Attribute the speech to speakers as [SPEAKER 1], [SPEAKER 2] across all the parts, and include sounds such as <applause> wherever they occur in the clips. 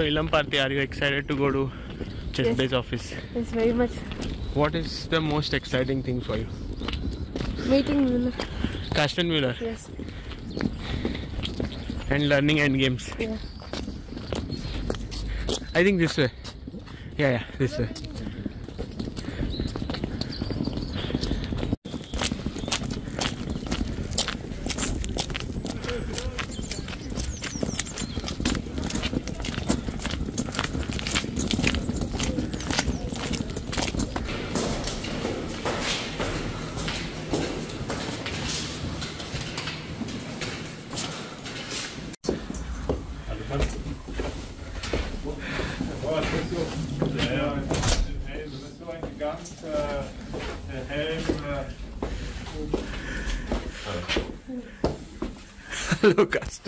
[SPEAKER 1] So Ilamparthi, are you excited to go to Chess
[SPEAKER 2] Yes.
[SPEAKER 1] Office?
[SPEAKER 2] It's very much
[SPEAKER 1] What is the most exciting thing for you?
[SPEAKER 2] meeting Müller.
[SPEAKER 1] Karsten Müller
[SPEAKER 2] Yes.
[SPEAKER 1] and learning endgames.
[SPEAKER 2] Yeah.
[SPEAKER 1] I think this way. Yeah, yeah, this way.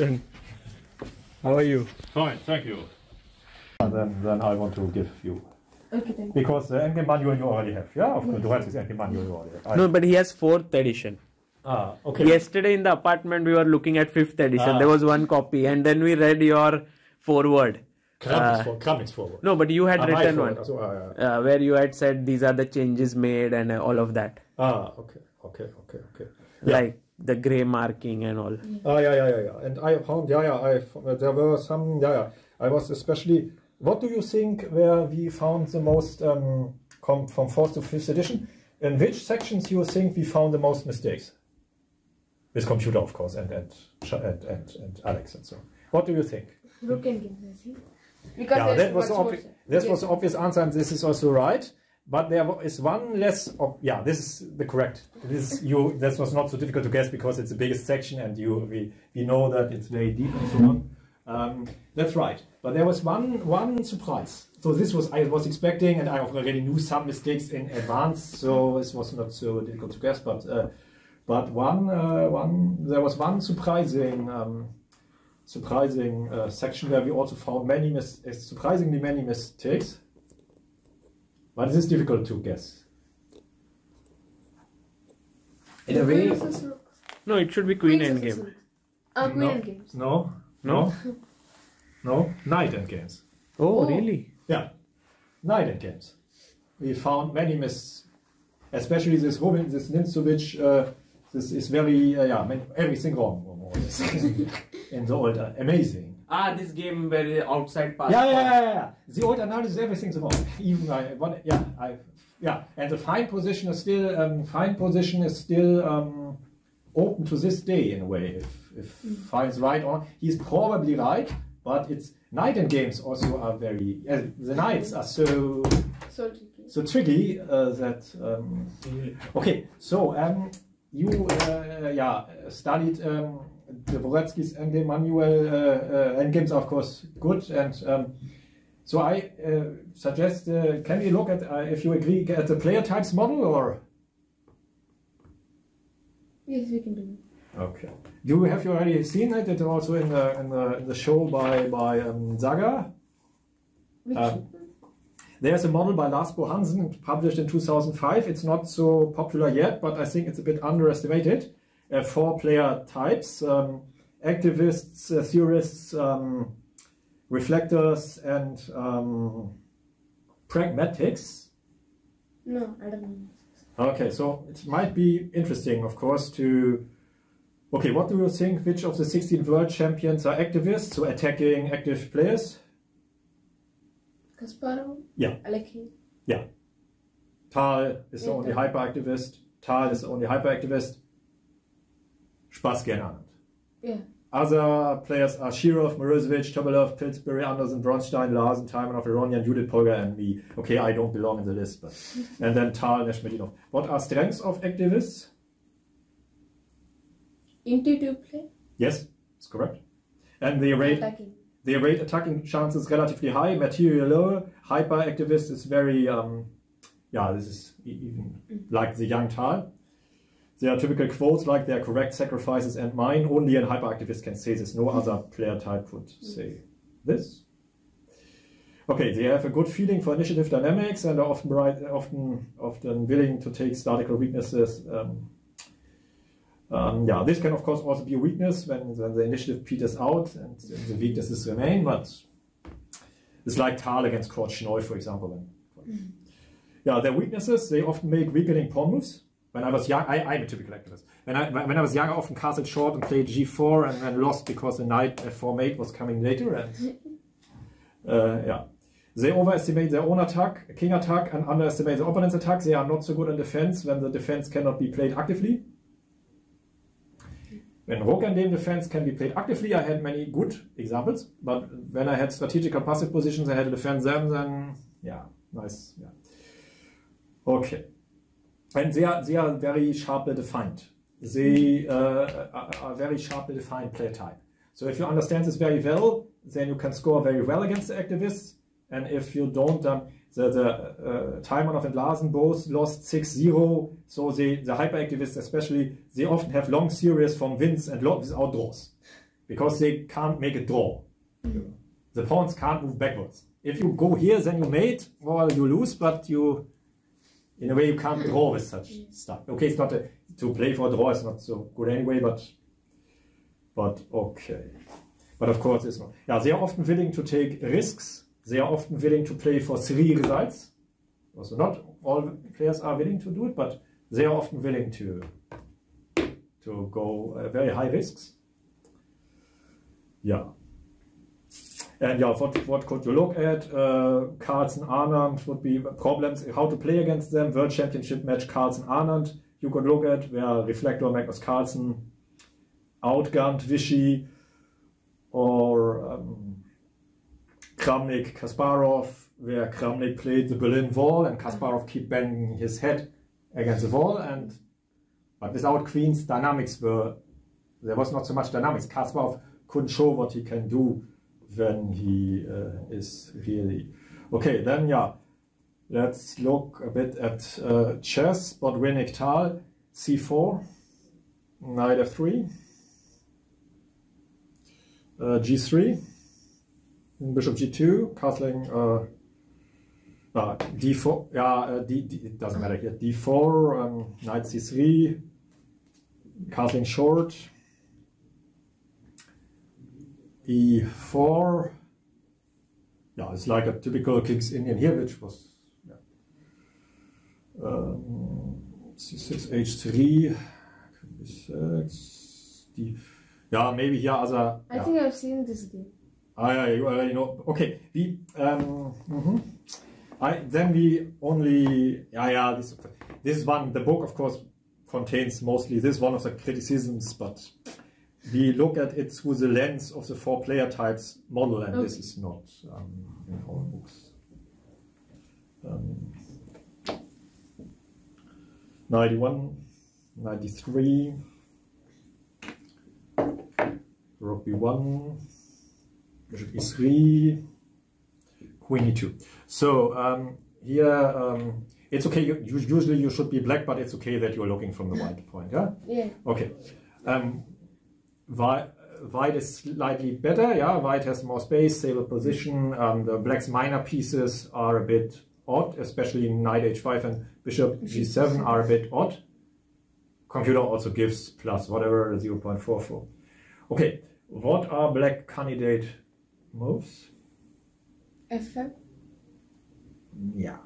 [SPEAKER 1] Hello, How are you?
[SPEAKER 3] fine, thank you. And then, then I want to give you.
[SPEAKER 2] Okay, thank you.
[SPEAKER 3] Because the endgame manual you already have. Yeah, of course, du hast das endgame manual you already have.
[SPEAKER 1] No, but he has fourth edition.
[SPEAKER 3] Ah, okay.
[SPEAKER 1] Yesterday in the apartment, we were looking at fifth edition.
[SPEAKER 3] Ah.
[SPEAKER 1] There was one copy, and then we read your forward.
[SPEAKER 3] Kram
[SPEAKER 1] Uh,
[SPEAKER 3] is for, Kram is forward.
[SPEAKER 1] No, but you had
[SPEAKER 3] Ah, my
[SPEAKER 1] written
[SPEAKER 3] forward.
[SPEAKER 1] one
[SPEAKER 3] Also, ah, ja.
[SPEAKER 1] uh, where you had said these are the changes made and uh, all of that,
[SPEAKER 3] ah, okay, okay, okay, okay.
[SPEAKER 1] like the gray marking and all.
[SPEAKER 3] Ah, yeah, yeah, yeah, yeah. And I found, yeah, yeah, I, f- uh, there were some, yeah, yeah. I was especially, what do you think where we found the most, um, com- from fourth to fifth edition? In which sections you think we found the most mistakes? With computer, of course, and, and, and, and, and Alex and so on. What do you think?
[SPEAKER 2] Rook endgames, I think. Because
[SPEAKER 3] Yeah, that was the obvi- this
[SPEAKER 2] yes.
[SPEAKER 3] was the obvious answer, and this is also right. But there is one less. Ob- yeah, this is the correct. This is you. This was not so difficult to guess because it's the biggest section, and you we, we know that it's very deep and so on. Um, that's right. But there was one one surprise. So this was I was expecting, and I already knew some mistakes in advance, so this was not so difficult to guess. But uh, but one uh, one there was one surprising. Um, surprising uh, section where we also found many mis- surprisingly many mistakes. But it is difficult to guess. In a way,
[SPEAKER 2] Queen versus rook.
[SPEAKER 1] No, it should be queen
[SPEAKER 2] Queen
[SPEAKER 1] end
[SPEAKER 2] versus
[SPEAKER 1] game.
[SPEAKER 2] Ah, queen
[SPEAKER 3] no,
[SPEAKER 2] and
[SPEAKER 3] no, no, no, knight endgames.
[SPEAKER 1] Oh,
[SPEAKER 2] Oh.
[SPEAKER 1] really?
[SPEAKER 3] Yeah, knight endgames. We found many miss, especially this Robin, this Nimzovich. Uh, this is very uh, yeah, many, everything wrong <laughs> more or less in the old. Uh, amazing.
[SPEAKER 1] Ah, this game where the outside pass.
[SPEAKER 3] Yeah, yeah, yeah, yeah. The old analysis, everything's wrong. Even I, one, yeah, I, yeah. And the Fine position is still, um, Fine position is still um, open to this day in a way. If, if Fine's right on, he's probably right, but it's knight endgames also are very. Uh, the knights are so
[SPEAKER 2] So tricky.
[SPEAKER 3] so tricky uh, that. Um, okay, so um, you uh, yeah studied um, Dvoretsky's endgame manual. Uh, uh, endgames are of course good, and um, so I uh, suggest uh, can we look at uh, if you agree at the player types model or
[SPEAKER 2] Yes, we can do it.
[SPEAKER 3] okay. Do you have you already seen it? Also in the in the, in the show by by um, Sagar.
[SPEAKER 2] Which
[SPEAKER 3] Uh, There's a model by Lars Bo Hansen published in 2005. It's not so popular yet, but I think it's a bit underestimated. Uh, four player types um, activists, uh, theorists, um, reflectors, and um, pragmatics.
[SPEAKER 2] no, I don't know.
[SPEAKER 3] Okay, so it might be interesting, of course, to. Okay, what do you think? Which of the 16 world champions are activists, so attacking active players?
[SPEAKER 2] Kasparov?
[SPEAKER 3] Yeah.
[SPEAKER 2] I like him.
[SPEAKER 3] Yeah. Tal is the only hyperactivist. Tal is the only hyperactivist. Spassky and.
[SPEAKER 2] Yeah.
[SPEAKER 3] Other players are Shirov, Morozevich, Topalov, Pillsbury, Anderssen, Bronstein, Larsen, Taimanov, Aronian, Judit Polgar, and me. Okay, I don't belong in the list, but. <laughs> and then Tal, Nezhmetdinov. What are strengths of activists?
[SPEAKER 2] Intuitive play?
[SPEAKER 3] Yes, it's correct. And they rate
[SPEAKER 2] Attacking.
[SPEAKER 3] They rate attacking chances relatively high, material low. Hyper activist is very, um, yeah, this is even like the young Tal. There are typical quotes like "they are correct sacrifices and mine." Only an hyperactivist can say this. No other player type would say this. Okay, they have a good feeling for initiative dynamics and are often right, often often willing to take statical weaknesses. Um, um, yeah, this can of course also be a weakness when, when the initiative peters out and the weaknesses remain, but It's like Tal against Korchnoi, for example. Then. Yeah, their weaknesses, they often make weakening pawn moves. When I was young, I, I'm a typical activist. When I, when I was young, I often castled short and played g4 and then lost because the knight f4 mate was coming later. And <laughs> uh, yeah. They overestimate their own attack, king attack, and underestimate the opponent's attack. They are not so good in defense when the defense cannot be played actively. When rook and dame defense can be played actively, I had many good examples. But when I had strategic or passive positions, I had to defend them. Then, yeah, nice. Yeah. Okay. And they are, they are very sharply defined. They uh, are, are very sharply defined play type. So if you understand this very well, then you can score very well against the activists. And if you don't, then the, the uh, Taimanov and both lost 6-0. So the, the hyperactivists especially, they often have long series from wins and without draws. Because they can't make a draw. The pawns can't move backwards. If you go here, then you mate, or you lose, but you, in a way, you can't draw with such stuff. Okay, it's not a, to play for a draw is not so good anyway, but, but okay. But of course, it's not. Yeah, they are often willing to take risks. They are often willing to play for three results. Also, not all players are willing to do it, but they are often willing to to go uh, very high risks. Yeah. And yeah, what, what could you look at? Uh, Carlsen Anand would be problems, how to play against them. World Championship match Carlsen Anand, you could look at where Reflector Magnus Carlsen outgunned Vishy or um, Kramnik Kasparov, where Kramnik played the Berlin Wall and Kasparov kept banging his head against the wall. And but without queens, dynamics were there was not so much dynamics. Kasparov couldn't show what he can do when he uh, is really okay. Then yeah, let's look a bit at uh, chess. Botvinnik Tal, c4, knight f3, uh, g3, bishop g2, castling uh, uh, d4. Yeah, uh, d, d, it doesn't matter here. d4, um, knight c3, castling short e4. Yeah, it's like a typical King's Indian here, which was yeah. um, c6, h3, b6, d. Yeah, maybe here other.
[SPEAKER 2] I
[SPEAKER 3] yeah.
[SPEAKER 2] think I've seen this game.
[SPEAKER 3] Ah, yeah, you already know. Okay, we um, mhm. I then we only yeah yeah this this one the book of course contains mostly this one of the criticisms, but we look at it through the lens of the four player types model, and this is not um, in our books. Um, 91, 93, rook b1, bishop e3, queen e2. So um, here um, it's okay. You- usually you should be black, but it's okay that you're looking from the white point. Yeah.
[SPEAKER 2] Yeah.
[SPEAKER 3] Okay. Um, white, white is slightly better. Yeah, white has more space, stable position. Um, the black's minor pieces are a bit odd, especially knight h5 and bishop g7 are a bit odd. Computer also gives plus whatever 0.44. Okay, what are black candidate moves?
[SPEAKER 2] F5.
[SPEAKER 3] Yeah,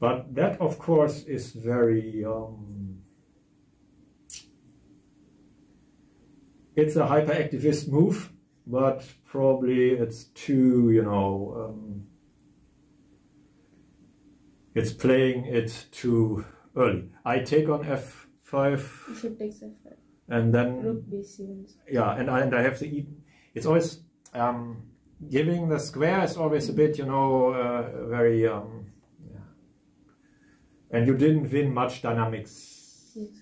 [SPEAKER 3] but that of course is very. Um, it's a hyperactivist move, but probably it's too, you know, um, it's playing it too early. I take on f5
[SPEAKER 2] Bishop takes F5.
[SPEAKER 3] and then
[SPEAKER 2] Rook B7.
[SPEAKER 3] yeah, and I, and I have the e. It's always um, giving the square is always a bit, you know, uh, very. Um, yeah. And you didn't win much dynamics.
[SPEAKER 2] Yes.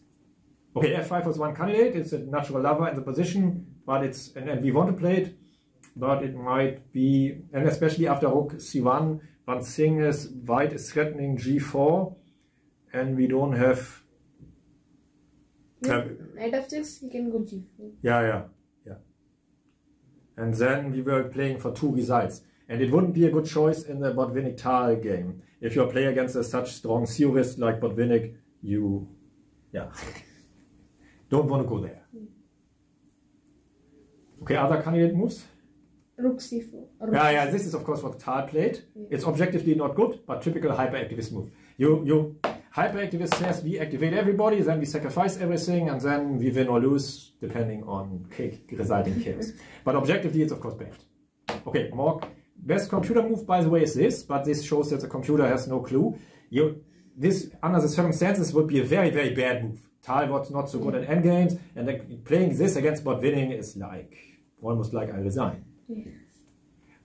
[SPEAKER 3] Okay, f5 was one candidate. It's a natural lever in the position, but it's and, and we want to play it, but it might be and especially after rook c1. One thing is white is threatening g4, and we don't have.
[SPEAKER 2] No, Knight F6, you can go G4.
[SPEAKER 3] Yeah, yeah, yeah. And then we were playing for two results. And it wouldn't be a good choice in the Botvinnik Tal game. If you play against a such strong theorist like Botvinnik, you, yeah, <laughs> don't want to go there. Okay, other candidate moves?
[SPEAKER 2] Rook c4.
[SPEAKER 3] Yeah, yeah, this is of course what Tal played. It's objectively not good, but typical hyperactivist move. You, you, hyperactivist says we activate everybody, then we sacrifice everything, and then we win or lose depending on cake resulting chaos. <laughs> but objectively, it's of course bad. Okay, more best computer move, by the way, is this, but this shows that the computer has no clue. You, this under the circumstances would be a very, very bad move. Tal was not so good at endgames, and playing this against Botvinnik is like almost like I resign.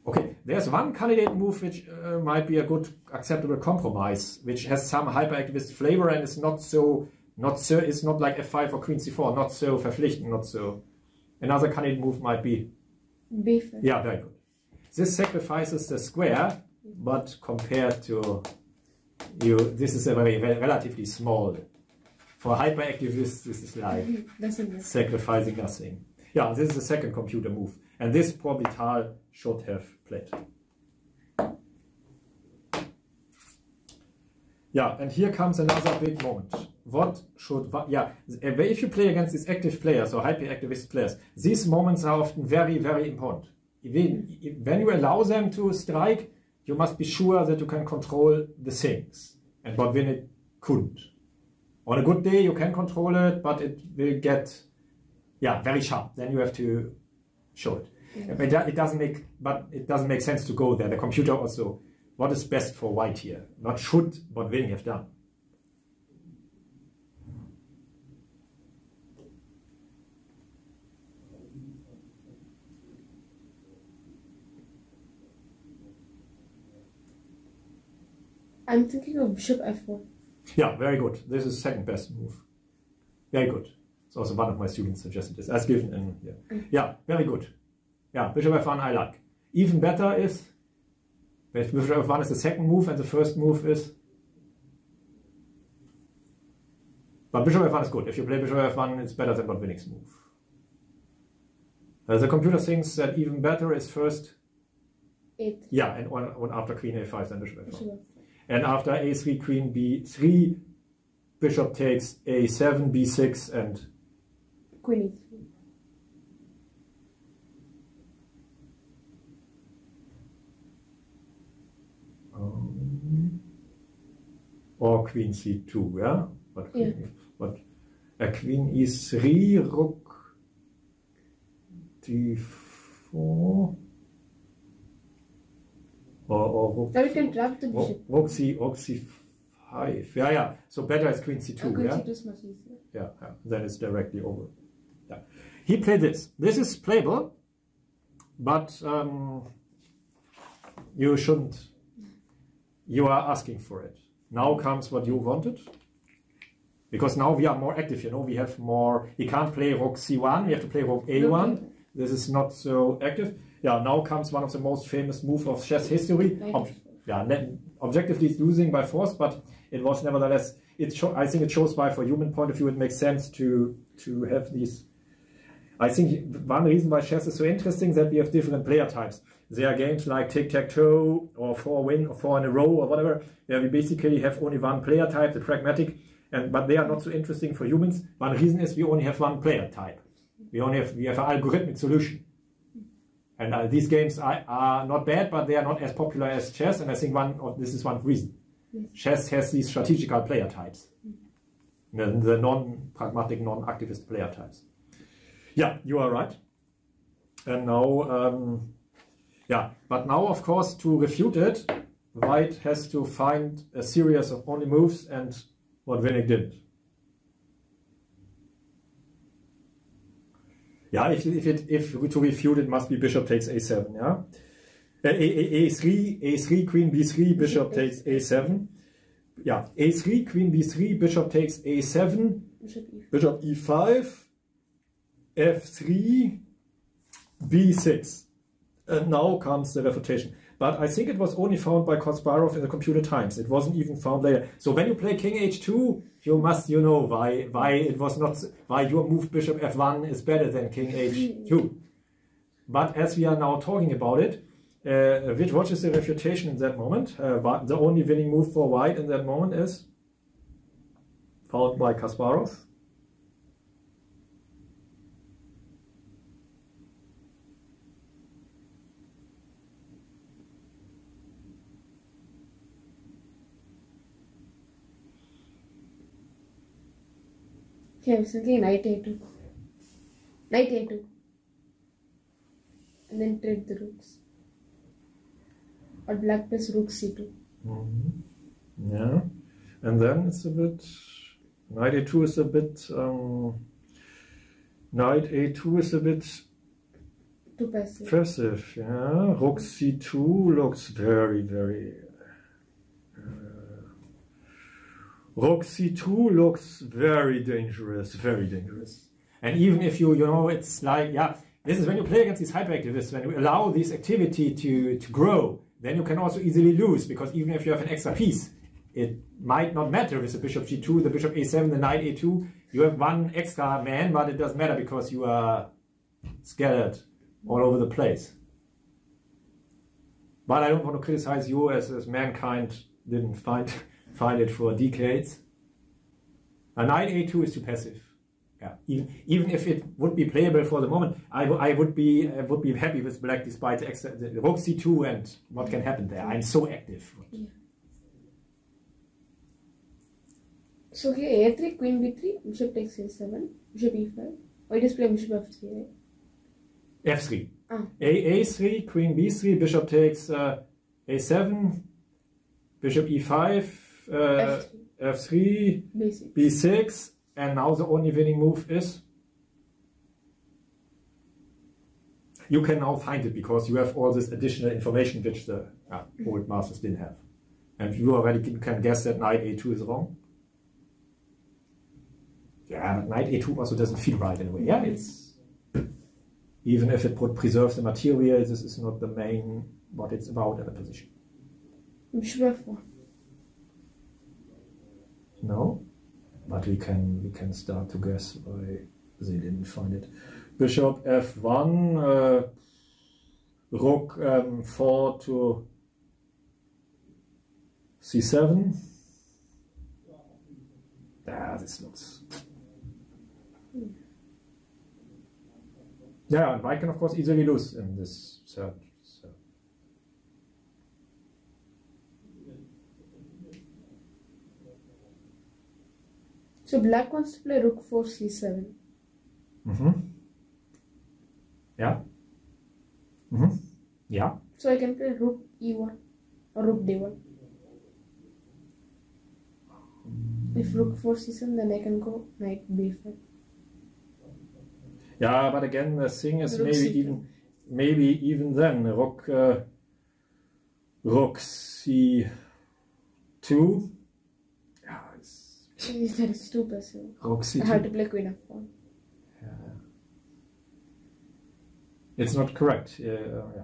[SPEAKER 3] Okay, there's one candidate move which uh, might be a good acceptable compromise, which has some hyperactivist flavor and is not so not so it's not like f5 or queen c4, not so verpflichtend, not so. Another candidate move might be
[SPEAKER 2] b5.
[SPEAKER 3] yeah, very good. This sacrifices the square, but compared to you, this is a very, very relatively small. For hyperactivists, this is like <laughs> sacrificing nothing. Yeah, this is the second computer move. And this probably Tal should have played. Yeah, and here comes another big moment. What should, yeah, uh, if you play against these active players or hyperactivist players, these moments are often very, very important. When, when you allow them to strike, you must be sure that you can control the things. And what when it couldn't. On a good day, you can control it, but it will get yeah, very sharp. Then you have to show it. But it, it doesn't make, but it doesn't make sense to go there. The computer also, what is best for white here? Not should, but will have done.
[SPEAKER 2] I'm thinking of bishop f4.
[SPEAKER 3] Yeah, very good. This is second best move. Very good. It's also one of my students suggested this, as given in here. Yeah, very good. Yeah, bishop f1 I like. Even better is, bishop f1 is the second move and the first move is, but bishop f1 is good. If you play bishop f1, it's better than Botvinnik's move. Uh, the computer thinks that even better is first,
[SPEAKER 2] It.
[SPEAKER 3] yeah, and on, on after queen a5, then bishop f1.
[SPEAKER 2] Bishop f4.
[SPEAKER 3] And after a3, queen b3, bishop takes a7, b6, and
[SPEAKER 2] Queen e3.
[SPEAKER 3] um, or queen c2, yeah? But queen, but a queen e3, rook d4, or, or rook,
[SPEAKER 2] Now we can trap the bishop.
[SPEAKER 3] c, rook c5. Yeah, yeah. So better is queen c2,
[SPEAKER 2] Uh, queen
[SPEAKER 3] yeah?
[SPEAKER 2] c2 is much easier.
[SPEAKER 3] Yeah, yeah, then it's directly over. Yeah. He played this. This is playable, but um, you shouldn't. You are asking for it. Now comes what you wanted. Because now we are more active, you know, we have more. We can't play rook c1, we have to play rook a1. This is not so active. Yeah, now comes one of the most famous moves of chess history. Ob- yeah, objectively it's losing by force, but it was nevertheless. It I think it shows why, for human point of view, it makes sense to to have these. I think one reason why chess is so interesting that we have different player types. There are games like tic tac toe or four win or four in a row or whatever, where we basically have only one player type, the pragmatic, and but they are not so interesting for humans. One reason is we only have one player type. We only have we have an algorithmic solution. And uh, these games are, are not bad, but they are not as popular as chess. And I think one of this is one reason. Chess has these strategical player types, the, the non-pragmatic, non-activist player types. Yeah, you are right. And now, um, yeah, but now, of course, to refute it, White has to find a series of only moves, and Botvinnik didn't. Yeah, if, if it if to refute it must be bishop takes a7, yeah. Uh, a, a, a3, a3, queen b3, bishop takes a7. Yeah, a3, queen b3, bishop takes a7,
[SPEAKER 2] Bishop e4.
[SPEAKER 3] bishop e5, f3, b6. And now comes the refutation. But I think it was only found by Kasparov in the computer times. It wasn't even found later. So when you play king h2, you must, you know, why why it was not why your move bishop f1 is better than king h2. But as we are now talking about it, uh, which what is the refutation in that moment? Uh, the only winning move for white in that moment is found by Kasparov.
[SPEAKER 2] Recently knight a2. Knight a2. And then trade the rooks. Or black plays rook c2.
[SPEAKER 3] Mm-hmm. Yeah, and then it's a bit. Knight a2 is a bit. Um, knight a2 is a bit
[SPEAKER 2] Too passive.
[SPEAKER 3] passive. Yeah, rook c2 looks very, very. Rook c2 looks very dangerous, very dangerous. And even if you, you know, it's like, yeah, this is when you play against these hyperactivists, when you allow this activity to, to grow, then you can also easily lose, because even if you have an extra piece, it might not matter with the bishop g2, the bishop a7, the knight a2. You have one extra man, but it doesn't matter because you are scattered all over the place. But I don't want to criticize you as, as mankind didn't find <laughs> find it for decades. A knight a2 is too passive. Yeah, even even if it would be playable for the moment, I, I would be I would be happy with black despite the, extra, the rook c2 and what can happen there. I'm so active.
[SPEAKER 2] So here a3, queen b3, bishop takes a7, bishop e5. White is playing bishop f3, right?
[SPEAKER 3] f3.
[SPEAKER 2] Ah.
[SPEAKER 3] A a3, queen b3, bishop takes uh, a7, bishop e5, uh,
[SPEAKER 2] F3.
[SPEAKER 3] f3,
[SPEAKER 2] Basic.
[SPEAKER 3] b6, and now the only winning move is. You can now find it because you have all this additional information which the uh, old masters didn't have. And you already can, can guess that knight a2 is wrong. Yeah, but knight a2 also doesn't feel right in a way. Yeah, it's. Even if it would preserve the material, this is not the main what it's about in the position.
[SPEAKER 2] Bishop f1.
[SPEAKER 3] No, but we can we can start to guess why they didn't find it. Bishop f1, uh, rook um, 4 to c7. Yeah, this looks. Yeah, and white can of course easily lose in this third. So.
[SPEAKER 2] Black wants to play rook 4 c7.
[SPEAKER 3] Mm-hmm. Yeah. Mm-hmm. Yeah.
[SPEAKER 2] So I can play rook e1 or rook d1. If rook 4 c7, then I can go knight b5.
[SPEAKER 3] Yeah, but again, the thing is
[SPEAKER 2] Rook
[SPEAKER 3] maybe
[SPEAKER 2] C2.
[SPEAKER 3] even maybe even then rook uh, rook c two. Yeah, it's
[SPEAKER 2] That is too passive. I have to play queen f1.
[SPEAKER 3] It's not correct. Uh, yeah.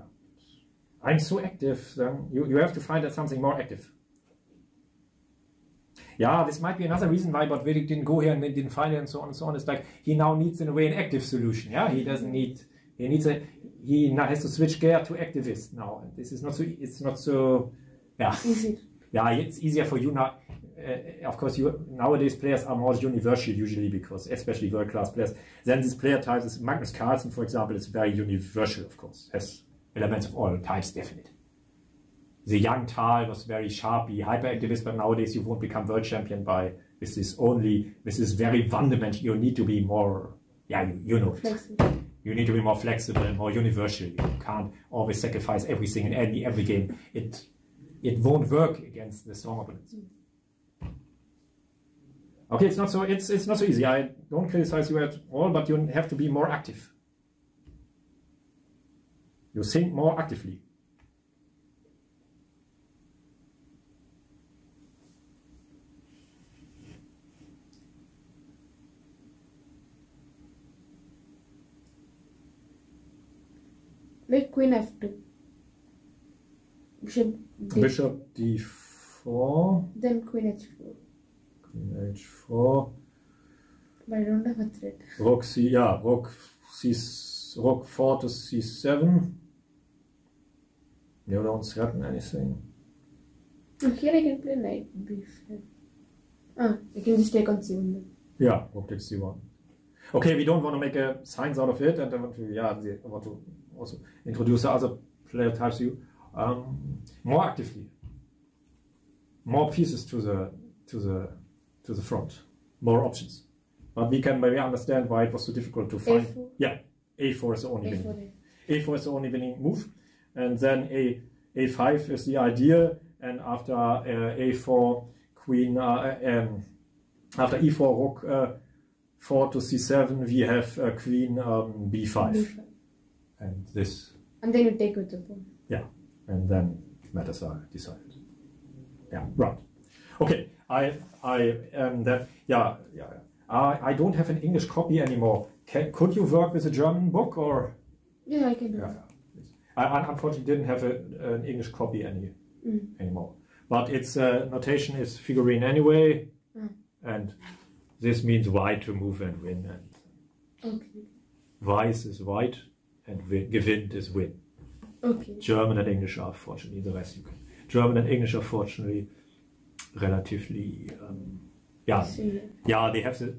[SPEAKER 3] I'm so active. Then you you have to find out something more active. Yeah, this might be another reason why Botvinnik didn't go here and didn't find it and so on and so on. It's like he now needs in a way an active solution. Yeah, he doesn't need. He needs a. He now has to switch gear to activist now, and this is not so. It's not so. Yeah,
[SPEAKER 2] Easy.
[SPEAKER 3] yeah. It's easier for you now. Uh, of course, you nowadays players are more universal usually because, especially world class players. Then this player type is Magnus Carlsen, for example, is very universal. Of course, has elements of all types, definitely. The young Tal was very sharply hyperactivist, but nowadays you won't become world champion by this is only this is very one dimension. You need to be more, yeah, you, you know.
[SPEAKER 2] Flexible.
[SPEAKER 3] You need to be more flexible more universal. You can't always sacrifice everything in any every game. It it won't work against the strong opponents. Okay, it's not so it's it's not so easy. I don't criticize you at all, but you have to be more active. You think more actively.
[SPEAKER 2] Play queen f2. Bishop d.
[SPEAKER 3] Bishop d4,
[SPEAKER 2] Then queen h4.
[SPEAKER 3] Queen h4,
[SPEAKER 2] But I don't have a threat.
[SPEAKER 3] rook c yeah, rook c rook 4 to c7. You don't threaten anything.
[SPEAKER 2] Here I can play knight b5. Ah, I can just take on c1 then.
[SPEAKER 3] Yeah, rook takes c1. Okay, we don't want to make a science out of it, and I want to yeah, I want to also introduce the other player types you um, more actively, more pieces to the to the to the front, more options. But we can maybe understand why it was so difficult to find.
[SPEAKER 2] A4.
[SPEAKER 3] Yeah, a4 is the only
[SPEAKER 2] A
[SPEAKER 3] winning. a4 is the only winning move, and then a a5 is the idea, and after uh, a4 queen, uh, um, after e4 rook uh, 4 to c7, we have uh, queen um, b5,
[SPEAKER 2] B5.
[SPEAKER 3] and this,
[SPEAKER 2] And then you take with the pawn.
[SPEAKER 3] yeah, and then matters are decided. Yeah, right. Okay, I, I, um, that, yeah, yeah. I, I don't have an English copy anymore. Can, could you work with a German book or?
[SPEAKER 2] Yeah, I can do
[SPEAKER 3] Yeah. I unfortunately didn't have a, an English copy any
[SPEAKER 2] Mm.
[SPEAKER 3] anymore. But its uh, notation is figurine anyway,
[SPEAKER 2] Mm.
[SPEAKER 3] and this means white to move and win, and
[SPEAKER 2] Okay.
[SPEAKER 3] weiß is white, and win, gewinnt is win.
[SPEAKER 2] Okay.
[SPEAKER 3] German and English are fortunately the rest you can. German and English are fortunately relatively, um, yeah,
[SPEAKER 2] yeah.
[SPEAKER 3] they have the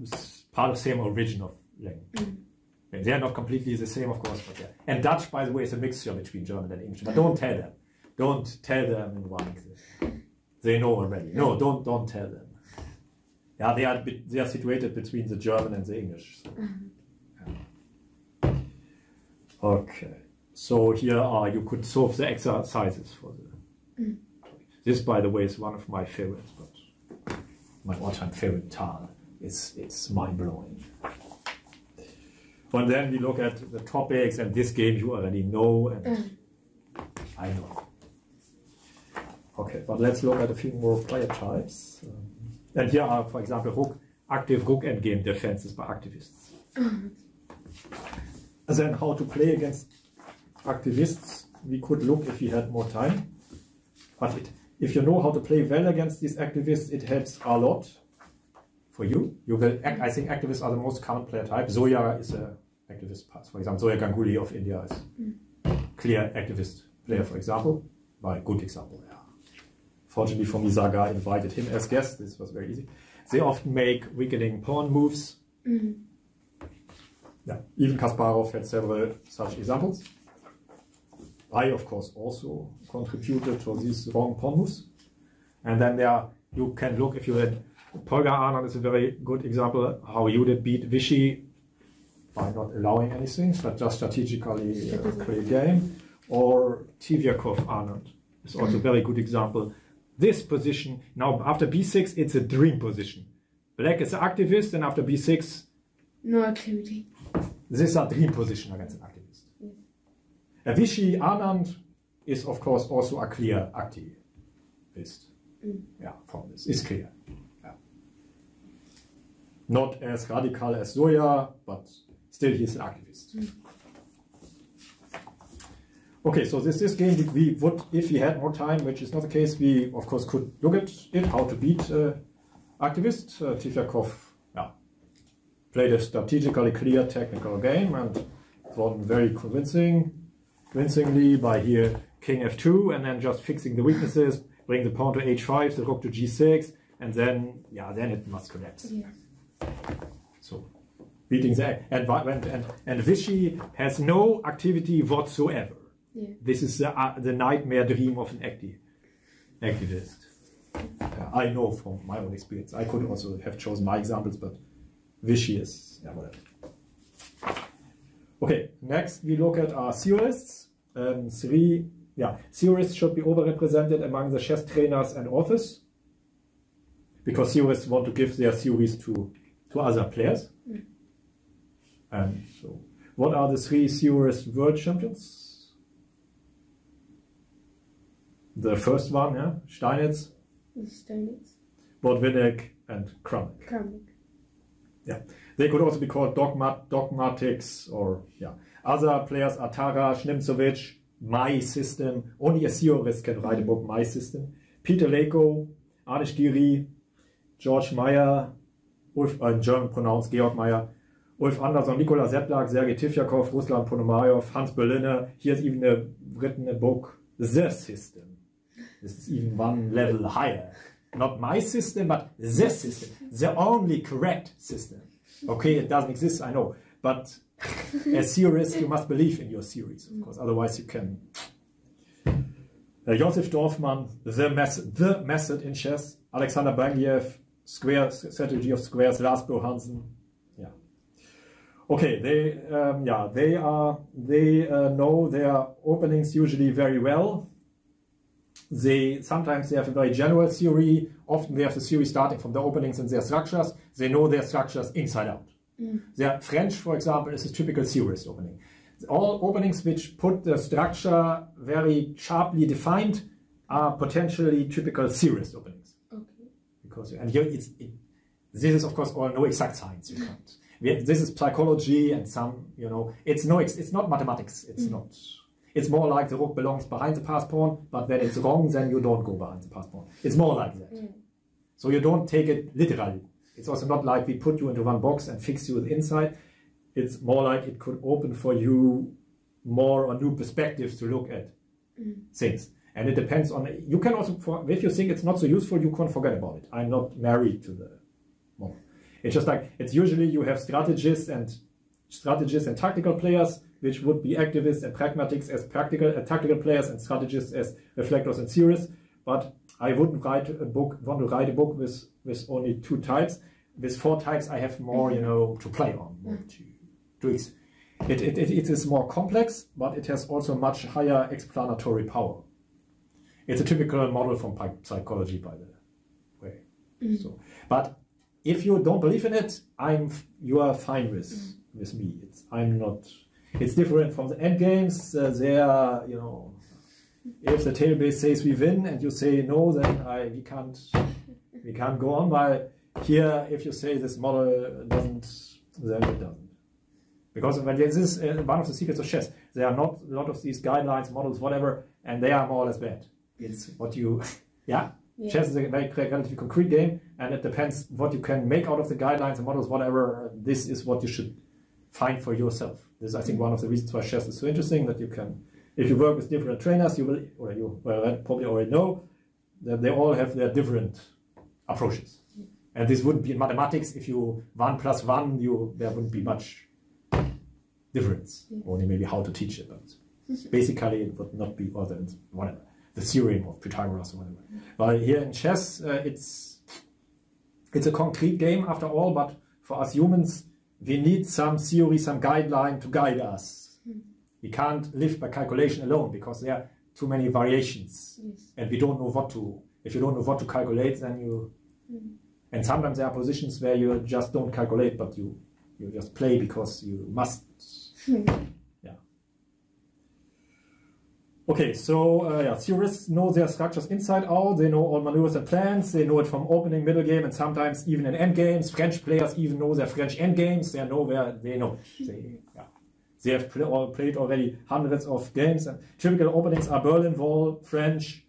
[SPEAKER 3] part of same origin of language. Mm. They are not completely the same, of course, but yeah. And Dutch, by the way, is a mixture between German and English. But don't tell them. Don't tell them in one. They know already. No, don't don't tell them. Yeah, they are they are situated between the German and the English. so. Yeah. Okay. So here are you could solve the exercises for the. Mm. This, by the way, is one of my favorites, but my all-time favorite Tal. It's it's mind blowing. And then we look at the topics, and this game you already know, and I know. Okay, but let's look at a few more player types. Um, and here are, for example, rook, active rook endgame defenses by activists. And then how to play against activists, we could look if we had more time. But it, if you know how to play well against these activists, it helps a lot for you. You will. act- I think activists are the most common player type. Surya is a activist pass. For example, Surya Ganguly of India is mm. clear activist player. For example, by good example. Yeah. Fortunately for me, Sagar invited him as guest. This was very easy. They often make weakening pawn moves. Mm-hmm. Yeah, even Kasparov had several such examples. I, of course, also contributed to these wrong pawn moves. And then there, you can look if you had Polgar Anand is a very good example how you did beat Vishy by not allowing anything, but just strategically uh, play a game. Or Tiviakov Anand is also a very good example. This position, now after b6, it's a dream position. Black is an activist, and after b6,
[SPEAKER 2] No activity.
[SPEAKER 3] this is a dream position against an activist. A Anand is, of course, also a clear activist. Yeah, from this. It's clear. Yeah. Not as radical as Surya, but still he's an activist. Okay, so this this game we would, if we had more time, which is not the case, we of course could look at it, how to beat uh, activists. Uh, Tiviakov, yeah, played a strategically clear technical game and it won very convincing, convincingly by here king f2 and then just fixing the weaknesses, bring the pawn to h5, the rook to g6, and then yeah, then it must collapse.
[SPEAKER 2] Yes.
[SPEAKER 3] So beating the and and and, and Vishy has no activity whatsoever.
[SPEAKER 2] Yeah.
[SPEAKER 3] This is the, uh, the nightmare dream of an active activist. Yeah, I know from my own experience. I could also have chosen my examples, but Vishy is yeah, whatever. Okay, next we look at our theorists. Um, three, yeah, theorists should be overrepresented among the chess trainers and authors because theorists want to give their theories to, to other players. And so, what are the three theorist world champions? The first one, yeah, Steinitz,
[SPEAKER 2] Steinitz.
[SPEAKER 3] Botvinnik, and Kramnik.
[SPEAKER 2] Kramnik.
[SPEAKER 3] Yeah, they could also be called dogmat, dogmatics or yeah. Other players are Tarash, My System. Only a theorist can write a book, My System. Peter Leko, Anish Giri, George Meyer, Ulf, uh, German pronounced Georg Meyer, Ulf Anderson, Nikola Zeplak, Sergei Tifyakov, Ruslan Ponomarev, Hans Berliner. He has even uh, written a book, The System. This is even one level higher. Not my system, but the system. The only correct system. Okay, it doesn't exist, I know. But <laughs> as theorist, you must believe in your theories, of course. Otherwise, you can. <tsk> Uh, Josef Dorfman, the method, the method in chess. Alexander Bangiev, square strategy of squares. Lars Hansen, Okay, they um, yeah they are they uh, know their openings usually very well. They sometimes they have a very general theory. Often they have the theory starting from the openings and their structures. They know their structures inside out. Their French, for example, is a typical theorist opening. All openings which put the structure very sharply defined are potentially typical theorist openings.
[SPEAKER 2] Okay.
[SPEAKER 3] because and here it's it, this is of course all no exact science you can't. We, this is psychology and some you know it's no it's not mathematics it's mm. not. It's more like the rook belongs behind the pass pawn but when it's wrong then you don't go behind the pass pawn it's more like that. Mm. So you don't take it literally it's also not like we put you into one box and fix you inside it's more like it could open for you more or new perspectives to look at things. And it depends on, you can also, for, if you think it's not so useful, you can forget about it. I'm not married to the model. It's just like, it's usually you have strategists and strategists and tactical players, which would be activists and pragmatics as practical, uh, tactical players and strategists as reflectors and theorists. But I wouldn't write a book, want to write a book with, with only two types. With four types, I have more, you know, to play on, more mm. to, to ex- it, it, it, it is more complex, but it has also much higher explanatory power. It's a typical model from psychology, by the way. Mm. So, but if you don't believe in it, I'm you are fine with mm. with me. It's I'm not. It's different from the end games. Uh, they are, you know, if the tablebase says we win and you say no, then I we can't we can't go on. While here, if you say this model doesn't, then it doesn't. Because when this is uh, one of the secrets of chess, there are not a lot of these guidelines, models, whatever, and they are more or less bad. It's what you, <laughs> yeah.
[SPEAKER 2] Yeah.
[SPEAKER 3] Chess is a very relatively concrete game, and it depends what you can make out of the guidelines and models, whatever. This is what you should find for yourself. This is, I think, one of the reasons why chess is so interesting. That you can, if you work with different trainers, you will, or you well, probably already know that they all have their different approaches. And this wouldn't be in mathematics. If you one plus one, you there wouldn't be much difference. Only maybe how to teach it, but basically it would not be other than whatever the theorem of Pythagoras or whatever. But here in chess, uh, it's it's a concrete game after all. But for us humans, we need some theory, some guideline to guide us. We can't live by calculation alone because there are too many variations,
[SPEAKER 2] Yes.
[SPEAKER 3] and we don't know what to. If you don't know what to calculate, then you. And sometimes there are positions where you just don't calculate, but you you just play because you must. <laughs> Yeah. Okay, so uh, yeah, theorists know their structures inside out. They know all maneuvers and plans. They know it from opening, middle game, and sometimes even in end games. French players even know their French end games. They know where they know. <laughs> They, yeah. They have play, all, played already hundreds of games. And typical openings are Berlin Wall, French,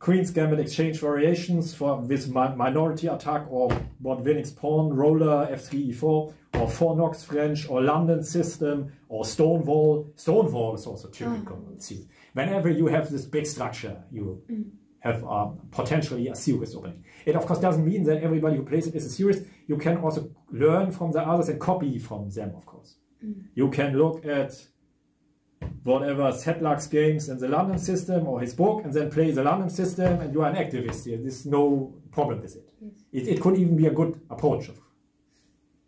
[SPEAKER 3] Queen's Gambit exchange variations for with mi- minority attack or Botvinnik's pawn, roller, f3, e4, or Fort Knox French, or London system, or Stonewall. Stonewall is also typical. Ah. See, whenever you have this big structure, you mm. have um, potentially a serious opening. It of course doesn't mean that everybody who plays it is a serious. You can also learn from the others and copy from them, of course. You can look at whatever Sedlak's games in the London system or his book and then play the London system and you are an activist here. There's no problem with it. It, it could even be a good approach, of,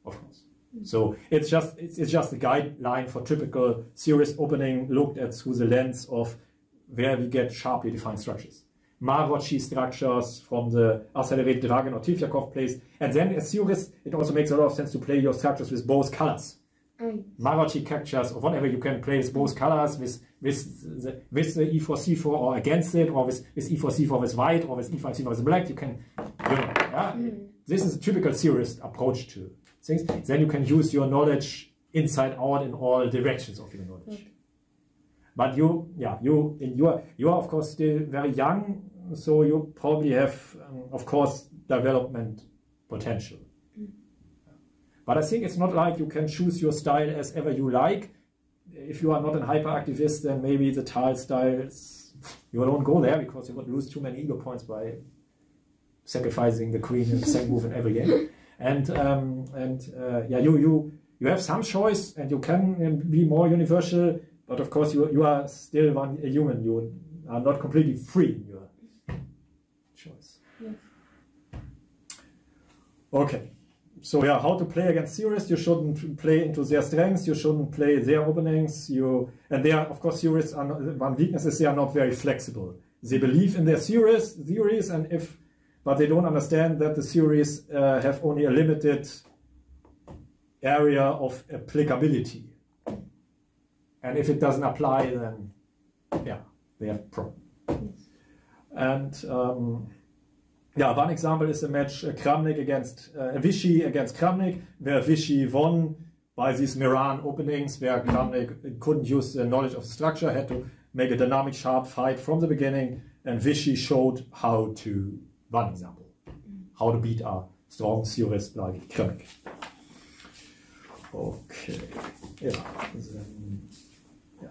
[SPEAKER 3] of course. Mm. So it's just it's, it's just a guideline for typical serious opening looked at through the lens of where we get sharply defined structures. Maroczy structures from the accelerated dragon or Tiviakov plays. And then as theorist, it also makes a lot of sense to play your structures with both colors.
[SPEAKER 2] I,
[SPEAKER 3] Maroczy captures or whatever you can play with both colors with with the, with the e4 c4 or against it or with, with e4 c4 with white or with e5 c4 with black you can you know, yeah? this is a typical theorist approach to things. Then you can use your knowledge inside out in all directions of your knowledge. But you yeah you in your you are of course still very young so you probably have um, of course development potential but I think it's not like you can choose your style as ever you like. If you are not an hyperactivist, then maybe the Tal styles you don't go there because you would lose too many ego points by sacrificing the queen in the same move in every game. And um, and uh, yeah, you you you have some choice and you can um, be more universal, but of course you you are still one a human. You are not completely free in your choice.
[SPEAKER 2] Yes.
[SPEAKER 3] Okay. So yeah, how to play against theorists? You shouldn't play into their strengths. You shouldn't play their openings. You and they are, of course, theorists are not, one weakness is they are not very flexible. They believe in their theories, theories, and if, but they don't understand that the theories uh, have only a limited area of applicability. And if it doesn't apply, then yeah, they have problem. And um, yeah, one example is the match uh, Kramnik against uh, Vishy against Kramnik, where Vishy won by these Meran openings, where Kramnik couldn't use the knowledge of structure, had to make a dynamic, sharp fight from the beginning, and Vishy showed how to, one example, how to beat a strong theorist like Kramnik. Okay, yeah. Then, yeah.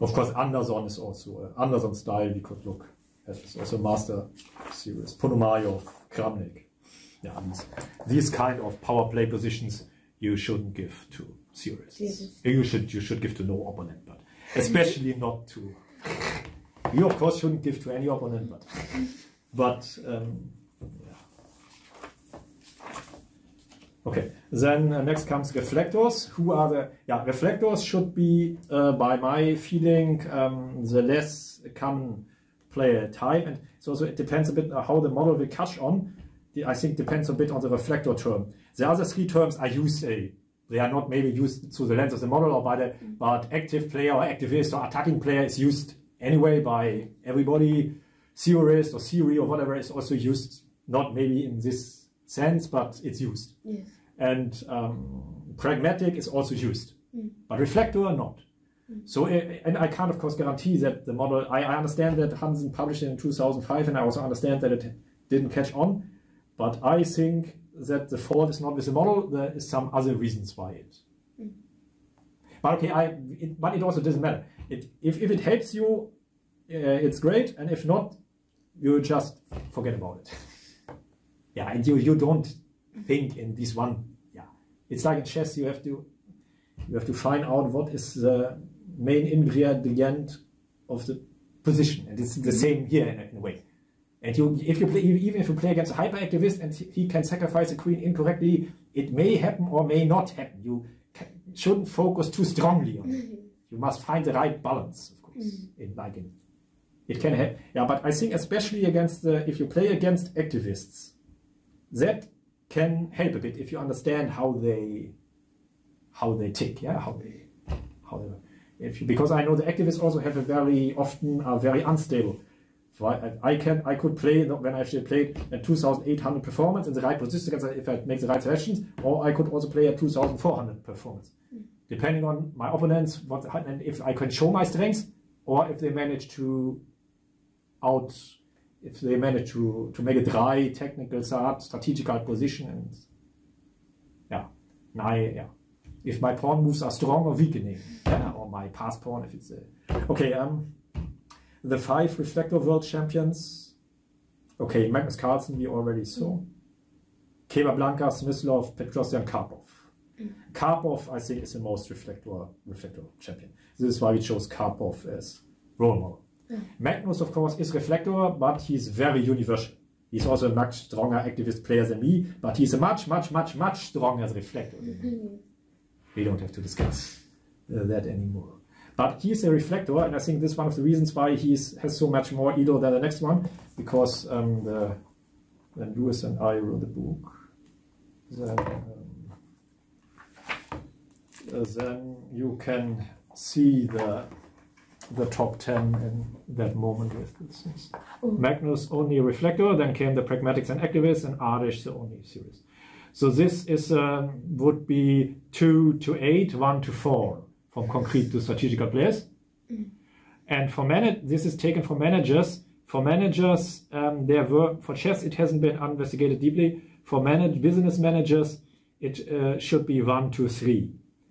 [SPEAKER 3] Of course, Andersson is also uh, Andersson style. We could look at is also master series. Ponomariov, Kramnik. Yeah, these, these kind of power play positions you shouldn't give to theorists.
[SPEAKER 2] Yes.
[SPEAKER 3] You should you should give to no opponent, but especially not to. You of course shouldn't give to any opponent, but but um, yeah. Okay, then uh, next comes reflectors. Who are the yeah reflectors should be uh, by my feeling um, the less common player type, and so also it depends a bit on how the model will catch on. The, I think depends a bit on the reflector term. The other three terms are used a they are not maybe used through the lens of the model or by the mm. but active player or activist or attacking player is used anyway by everybody. Theorist or theory or whatever is also used not maybe in this sense, but it's used.
[SPEAKER 2] Yes.
[SPEAKER 3] And um, pragmatic is also used, mm. but reflector not. So, uh, and I can't, of course, guarantee that the model. I, I understand that Hansen published it in 2005, and I also understand that it didn't catch on. But I think that the fault is not with the model. There is some other reasons why it. But okay, I. It, but it also doesn't matter. It, if if it helps you, uh, it's great, and if not, you just forget about it. <laughs> yeah, and you you don't think in this one. Yeah, it's like in chess. You have to you have to find out what is the main ingredient the end of the position, and it's the same here in a, in a way. And you, if you play, even if you play against a hyperactivist and he, can sacrifice a queen incorrectly, it may happen or may not happen. You shouldn't focus too strongly on it. Mm-hmm. You must find the right balance, of course. Mm-hmm. In like in, it can have, yeah. But I think especially against the, if you play against activists, that can help a bit if you understand how they how they tick, yeah, how they how they if because I know the activists also have a very often are very unstable. So I, I can I could play when I actually played a 2,800 performance in the right position if I make the right selections, or I could also play a 2,400 performance, depending on my opponents, what and if I can show my strengths, or if they manage to out if they manage to to make a dry technical start, strategical position, and yeah, yeah if my pawn moves are strong or weakening, or my pass pawn if it's a, okay. Um, the five reflector world champions. Okay, Magnus Carlsen we already saw. Blanca, Smyslov, Petrosian, Karpov. Karpov, I think, is the most reflector reflector champion. This is why we chose Karpov as role model. Magnus, of course, is reflector, but he's very universal. He's also a much stronger activist player than me, but he's a much, much, much, much stronger reflector we don't have to discuss uh, that anymore. But he's a reflector, and I think this is one of the reasons why he has so much more Elo than the next one, because um, the, when Lewis and I wrote the book, then, um, uh, then you can see the the top 10 in that moment with this. Magnus only a reflector, then came the pragmatics and activists, and Ardish the only series. So this is um, would be two to eight, one to four from concrete to strategical players. And for man, this is taken from managers. For managers, um, there were for chess it hasn't been investigated deeply. For manage business managers, it uh, should be one to three.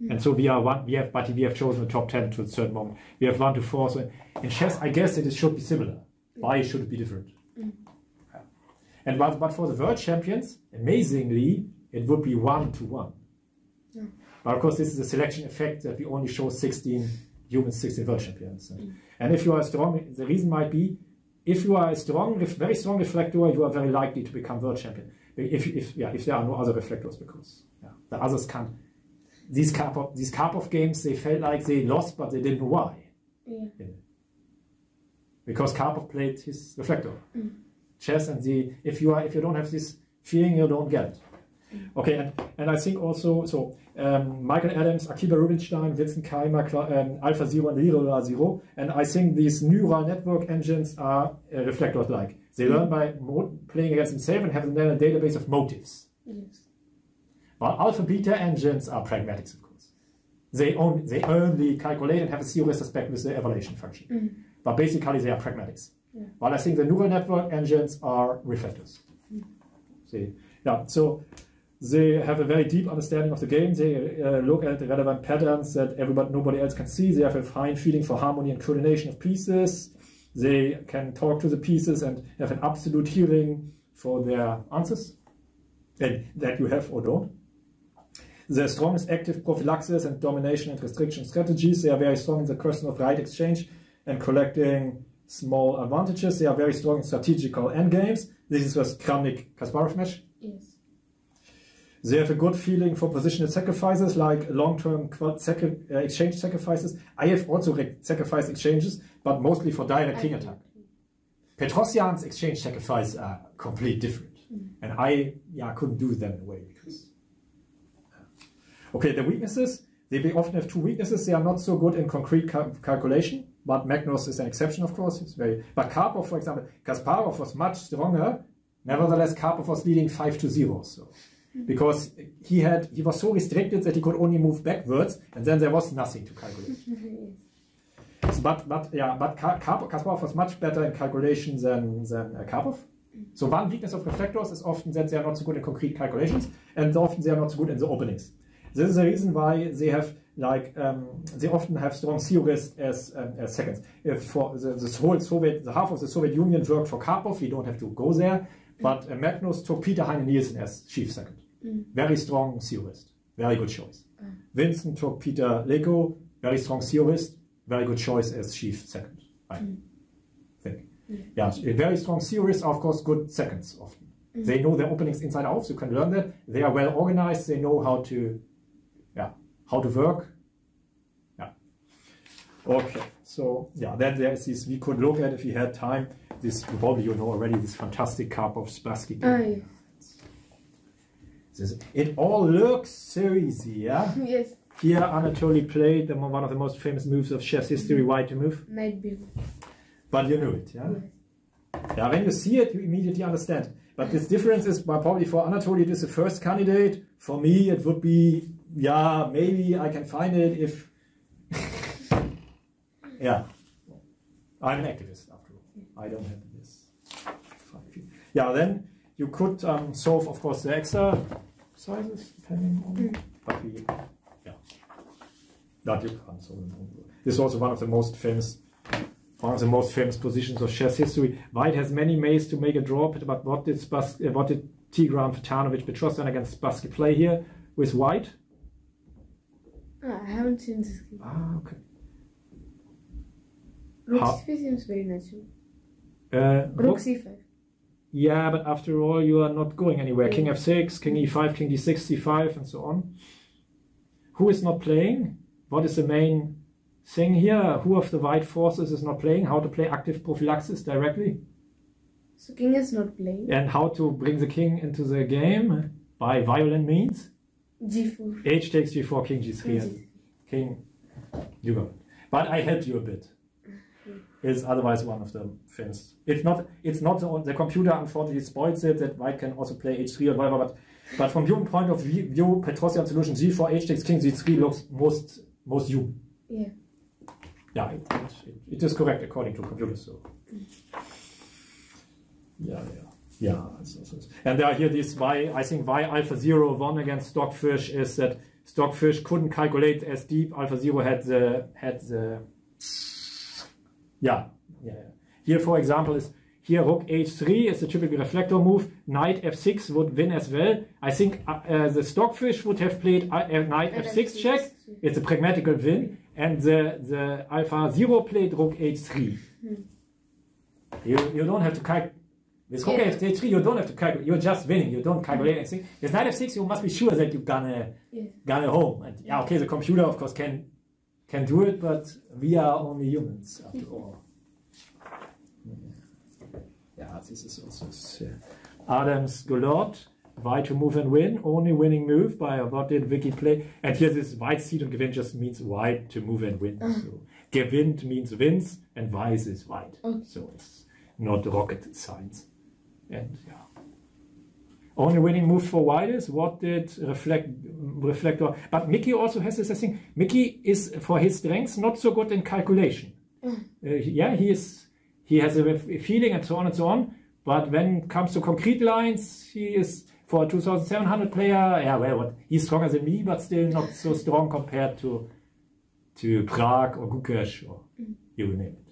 [SPEAKER 3] And so we are one. We have, but we have chosen the top ten to a certain moment. We have one to four. So in chess, I guess it should be similar. Why should it be different? And but, but for the world champions, amazingly, it would be one to one.
[SPEAKER 2] Yeah.
[SPEAKER 3] But of course, this is a selection effect that we only show 16 humans, 16 world champions. And, and if you are strong, the reason might be if you are a strong, very strong reflector, you are very likely to become world champion. if, if, yeah, if there are no other reflectors, because yeah, the others can't. These Karpov, these Karpov games, they felt like they lost, but they didn't know why.
[SPEAKER 2] Yeah.
[SPEAKER 3] Because Karpov played his reflector. Mm. Chess and the if you are if you don't have this feeling, you don't get it. Okay, and, and I think also so um, Michael Adams, Akiba Rubinstein, Vincent Keymer, um, Alpha Zero, and Leela Zero, and I think these neural network engines are uh, reflectors like. They learn by playing against themselves and have then a database of motives.
[SPEAKER 2] Yes.
[SPEAKER 3] But alpha beta engines are pragmatics, of course. They only, they only calculate and have a serious aspect with the evaluation function. But basically, they are pragmatics.
[SPEAKER 2] Yeah.
[SPEAKER 3] While I think the neural network engines are reflectors. See, yeah, so they have a very deep understanding of the game. They uh, look at the relevant patterns that everybody, nobody else can see. They have a fine feeling for harmony and coordination of pieces. They can talk to the pieces and have an absolute hearing for their answers and that you have or don't. The strongest active prophylaxis and domination and restriction strategies. They are very strong in the question of right exchange and collecting small advantages. They are very strong in strategical endgames. This is was Kramnik Kasparov match.
[SPEAKER 2] Yes.
[SPEAKER 3] They have a good feeling for positional sacrifices like long-term sacri- uh, exchange sacrifices. I have also re- sacrifice exchanges, but mostly for direct king attack. Petrosian's exchange sacrifice are completely different, and I yeah couldn't do them in a way because. Okay, the weaknesses. They be- often have two weaknesses. They are not so good in concrete cal- calculation, but Magnus is an exception, of course. It's very. But Karpov, for example, Kasparov was much stronger. Nevertheless, Karpov was leading five to zero. So, because he had he was so restricted that he could only move backwards, and then there was nothing to calculate. <laughs> So, but but yeah, but Kasparov was much better in calculation than than uh, Karpov. So one weakness of reflectors is often that they are not so good in concrete calculations, and often they are not so good in the openings. This is the reason why they have like um, they often have strong theorists as um, as seconds. If for the, the whole Soviet, the half of the Soviet Union worked for Karpov, we don't have to go there. But uh, Magnus took Peter Heine Nielsen as chief second. Very strong theorist, very good choice. Vincent took Peter Leko, very strong theorist, very good choice as chief second. I think. Yeah, a very strong theorists are of course good seconds often. They know their openings inside out, so you can learn that. They are well organized, they know how to yeah, how to work. Yeah. Okay, so yeah, then there is this we could look at if we had time. This probably you know already this fantastic Karpov Spassky game.
[SPEAKER 2] Ah, yes.
[SPEAKER 3] It all looks so easy, yeah? <laughs>
[SPEAKER 2] Yes.
[SPEAKER 3] Here Anatoly played the, one of the most famous moves of chess history, white to move.
[SPEAKER 2] Bill.
[SPEAKER 3] But you knew it, yeah?
[SPEAKER 2] Yes.
[SPEAKER 3] Yeah, when you see it, you immediately understand. But this difference is well, probably for Anatoly, it is the first candidate. For me, it would be, yeah, maybe I can find it if. <laughs> yeah. I'm an activist after all. I don't have this. Yeah, then you could um, solve, of course, the exercises, depending on. But we, yeah. That you can't solve them. This is also one of the most famous one of the most famous positions of chess history. White has many ways to make a draw, but what did Spas- uh, what did Tigran Petanovic Petrosian against Spassky play here with White?
[SPEAKER 2] Ah, I haven't seen this game.
[SPEAKER 3] Ah, okay.
[SPEAKER 2] Rook
[SPEAKER 3] How-
[SPEAKER 2] c5 seems very natural.
[SPEAKER 3] Uh,
[SPEAKER 2] Rook
[SPEAKER 3] rook-
[SPEAKER 2] c5.
[SPEAKER 3] yeah, but after all, you are not going anywhere. King f6, king e5, king d6, c5, and so on. Who is not playing? What is the main thing here? Who of the white forces is not playing? How to play active prophylaxis directly?
[SPEAKER 2] So king is not playing.
[SPEAKER 3] And how to bring the king into the game by violent means?
[SPEAKER 2] G4.
[SPEAKER 3] H takes g4, king g3, and king. You go. But I helped you a bit. It's otherwise one of the famous. It's not. It's not the, the computer. Unfortunately, spoils it that white can also play h3 or whatever. But but from human point of view, view Petrosian solution g4, h takes king g3 looks most most you.
[SPEAKER 2] Yeah.
[SPEAKER 3] Yeah, it, it, it is correct according to computers. So. Yeah, yeah. Yeah, so, so, and there are here this why I think why Alpha Zero won against Stockfish is that Stockfish couldn't calculate as deep. Alpha Zero had the had the yeah yeah. Here, for example, is here Rook H3 is a typical reflector move. Knight F6 would win as well. I think uh, uh, the Stockfish would have played uh, uh, Knight F6
[SPEAKER 2] F6,
[SPEAKER 3] check. It's a pragmatical win, and the the Alpha Zero played Rook H3. You you don't have to calculate With rook
[SPEAKER 2] Yeah.
[SPEAKER 3] f3, you don't have to calculate. You're just winning. You don't calculate anything. With knight f6, you must be sure that you're gonna
[SPEAKER 2] Yes.
[SPEAKER 3] gonna home. And yeah, okay, the computer of course can can do it, but we are only humans after all. Yeah, this is also uh, Adams Golot. Why to move and win? Only winning move by what did Vicky play? And here this white seed und gewinn just means white to move and win. So gewinnt means wins and weiß is white.
[SPEAKER 2] Okay.
[SPEAKER 3] So it's not rocket science. And yeah. Only winning move for white is what did reflect reflect? reflector. But Mickey also has this thing. Mickey is for his strengths not so good in calculation. Uh, yeah, he is. He has a feeling and so on and so on. But when it comes to concrete lines, he is for a 2700 player. Yeah, well, what, he's stronger than me, but still not so strong compared to to Pragg or Gukesh or you name it.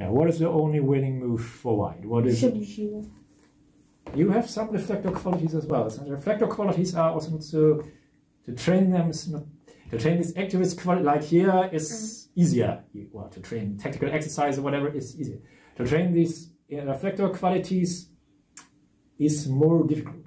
[SPEAKER 3] Yeah, what is the only winning move for white? What is
[SPEAKER 2] Bishop Yeshiva.
[SPEAKER 3] you have some reflector qualities as well. So reflector qualities are also not so to train them not to train this activist quality like here is easier. Well, to train tactical exercise or whatever is easier. To train these uh, reflector qualities is more difficult.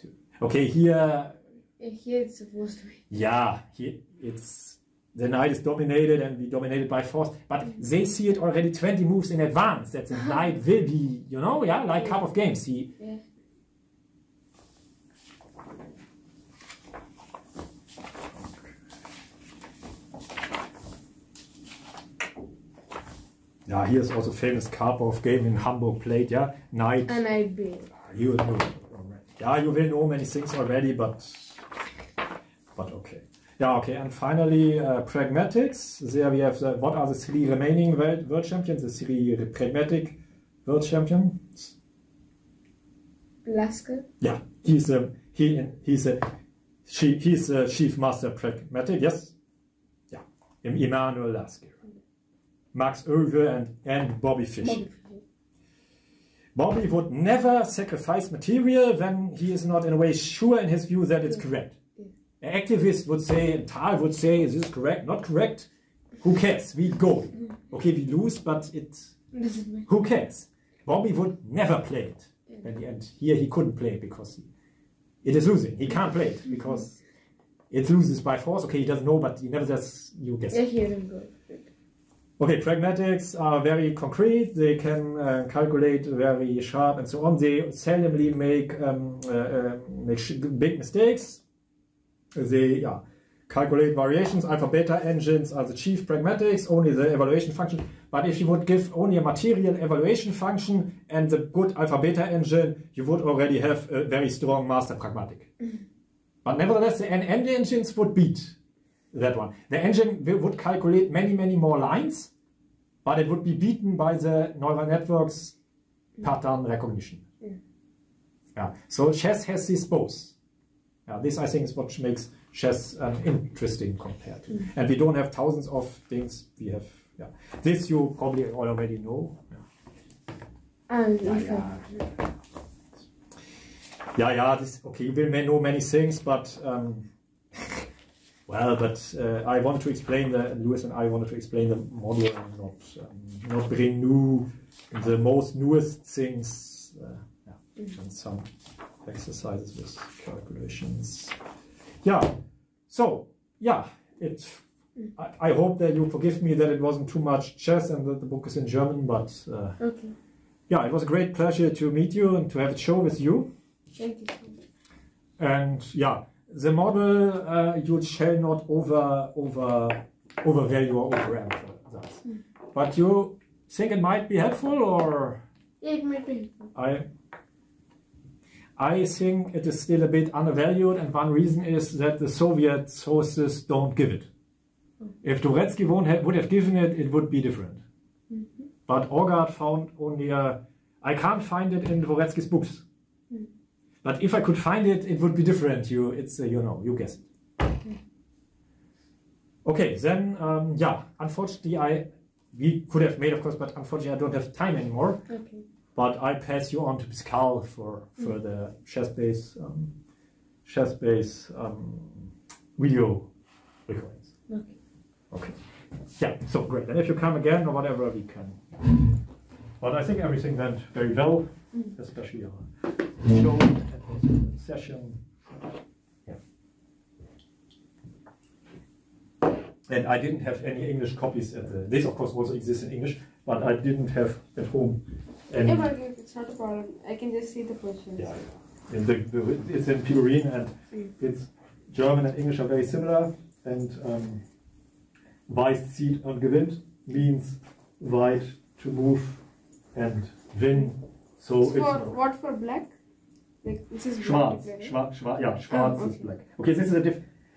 [SPEAKER 3] To, okay, here
[SPEAKER 2] here it's supposed to be.
[SPEAKER 3] yeah, here it's the knight is dominated and we dominated by force, but they see it already 20 moves in advance that the <laughs> knight will be, you know, yeah, like Karpov games. He
[SPEAKER 2] Yeah.
[SPEAKER 3] Yeah, here's also famous Karpov game in Hamburg played, yeah. Knight.
[SPEAKER 2] And I be.
[SPEAKER 3] You know, yeah, you will know many things already, but but okay. Yeah, okay. And finally, uh, pragmatics. There we have the, what are the three remaining world, world champions? The three pragmatic world champions.
[SPEAKER 2] Lasker.
[SPEAKER 3] Yeah, he's a he he's a she he's a chief master pragmatic. Yes, yeah. Im Immanuel Lasker, Max Euwe and and Bobby Fish.
[SPEAKER 2] Bobby.
[SPEAKER 3] Bobby would never sacrifice material when he is not in a way sure in his view that it's correct. An activist would say, and Tal would say, is this correct? Not correct? Who cares? We go. Okay, we lose, but it,
[SPEAKER 2] This is my.
[SPEAKER 3] who cares? Bobby would never play it. In the end, here he couldn't play because he, it is losing. He can't play it because it loses by force. Okay, he doesn't know, but he never says, you guess.
[SPEAKER 2] Yeah, here I'm good.
[SPEAKER 3] Okay, pragmatics are very concrete. They can uh, calculate very sharp and so on. They seldomly make um, uh, uh, make sh- big mistakes. They yeah, calculate variations. Alpha beta engines are the chief pragmatics. Only the evaluation function. But if you would give only a material evaluation function and the good alpha beta engine, you would already have a very strong master pragmatic. Mm-hmm. But nevertheless, the NN engines would beat that one. The engine would calculate many, many more lines, but it would be beaten by the neural network's pattern recognition.
[SPEAKER 2] Yeah.
[SPEAKER 3] Yeah. So chess has these both. Yeah, this I think is what makes chess um, interesting compared to. And we don't have thousands of things. We have yeah. This you probably already know. Yeah.
[SPEAKER 2] And
[SPEAKER 3] Yeah, yeah. Yeah, yeah. This okay. You will may know many things, but um, <laughs> well, but uh, I want to explain the Lewis and I wanted to explain the model and not um, not bring new the most newest things. Uh, yeah, and some exercises with calculations. Yeah. So yeah, it. I, I hope that you forgive me that it wasn't too much chess and that the book is in German, but uh,
[SPEAKER 2] Okay.
[SPEAKER 3] yeah, it was a great pleasure to meet you and to have a show with you.
[SPEAKER 2] Thank you.
[SPEAKER 3] And yeah, the model uh, you shall not over over overvalue or overemphasize. But you think it might be helpful, or
[SPEAKER 2] Yeah, it might be helpful.
[SPEAKER 3] I I think it is still a bit undervalued, and one reason is that the Soviet sources don't give it. If Dvoretsky won't have, would have given it, it would be different. But Aagaard found only a. I can't find it in Dvoretsky's books. But if I could find it, it would be different. You, it's uh, you know, you guess it. Okay, then um, yeah. Unfortunately, I we could have made, of course, but unfortunately, I don't have time anymore.
[SPEAKER 2] Okay.
[SPEAKER 3] But I pass you on to Pascal for for the ChessBase um, ChessBase um, video recordings.
[SPEAKER 2] Okay.
[SPEAKER 3] Okay. Yeah. So great. And if you come again or whatever, we can but I think everything went very well,
[SPEAKER 2] Mm.
[SPEAKER 3] especially our show session. Yeah. And I didn't have any English copies at the. This, of course, also exists in English, but I didn't have at home any.
[SPEAKER 2] Yeah, but it's not a problem. I can just see the questions.
[SPEAKER 3] Yeah, in the, the, it's in Pirurin and
[SPEAKER 2] Mm.
[SPEAKER 3] it's German and English are very similar. And um, weiß zieht und gewinnt means weit to move and win. So
[SPEAKER 2] It's
[SPEAKER 3] it's
[SPEAKER 2] for what for black? Like this is black.
[SPEAKER 3] schwarz.
[SPEAKER 2] right?
[SPEAKER 3] Schwarz, schwarz, yeah, schwarz
[SPEAKER 2] Oh,
[SPEAKER 3] is black. Okay, this is a diff.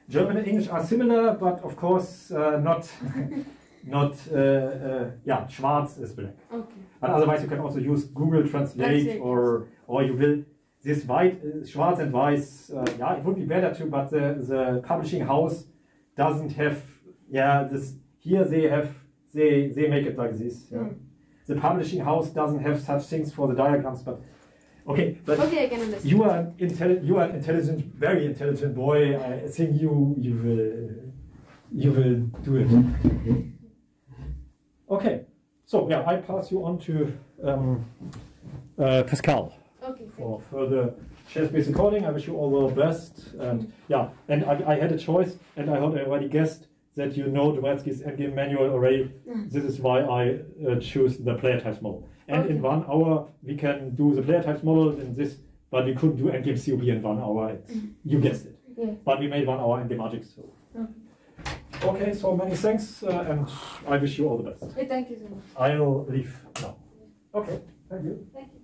[SPEAKER 3] German and English are similar, but of course uh, not. <laughs> Not, uh, uh, yeah, schwarz is black.
[SPEAKER 2] Okay.
[SPEAKER 3] But otherwise, you can also use Google Translate
[SPEAKER 2] Translate,
[SPEAKER 3] or or you will this white, uh, schwarz and weiß. Uh, yeah, it would be better too, but the, the publishing house doesn't have. Yeah, this here they have they they make it like this. Yeah.
[SPEAKER 2] Mm.
[SPEAKER 3] The publishing house doesn't have such things for the diagrams, but okay, but.
[SPEAKER 2] Okay, I can understand.
[SPEAKER 3] You are an intelli- you are an intelligent, very intelligent boy. I think you you will you will do it. Okay, so yeah, I pass you on to um, uh, Pascal
[SPEAKER 2] Okay.
[SPEAKER 3] for further ChessBase recording. I wish you all the best. And yeah, and I, I had a choice, and I already guessed that you know Dvoretsky's endgame manual already. This is why I uh, choose the player types model. And in one hour we can do the player types model in this, but we couldn't do endgame COB in one hour. It's, you guessed it.
[SPEAKER 2] Yeah.
[SPEAKER 3] But we made one hour endgame magic. So
[SPEAKER 2] Okay.
[SPEAKER 3] Okay, so many thanks, uh, and I wish you all the best.
[SPEAKER 2] Hey, thank you so much.
[SPEAKER 3] I'll leave now. Okay, thank you.
[SPEAKER 2] Thank you.